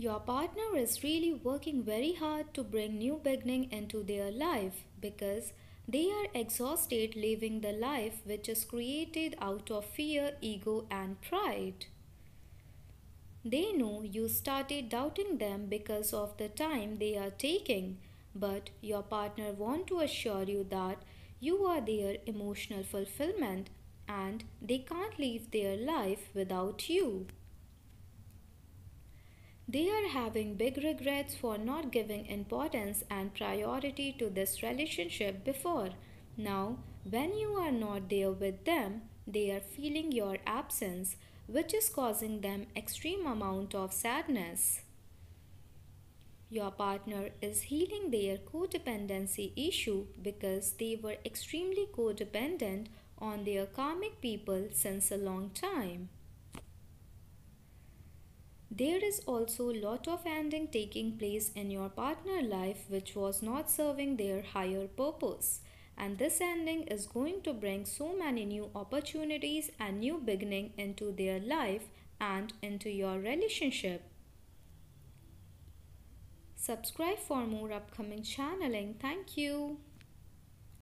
Your partner is really working very hard to bring new beginning into their life because they are exhausted living the life which is created out of fear, ego and pride. They know you started doubting them because of the time they are taking, but your partner want to assure you that you are their emotional fulfillment and they can't live their life without you. They are having big regrets for not giving importance and priority to this relationship before. Now, when you are not there with them, they are feeling your absence, which is causing them extreme amount of sadness. Your partner is healing their codependency issue because they were extremely codependent on their karmic people since a long time. There is also a lot of ending taking place in your partner life which was not serving their higher purpose and this ending is going to bring so many new opportunities and new beginning into their life and into your relationship. Subscribe for more upcoming channeling. Thank you.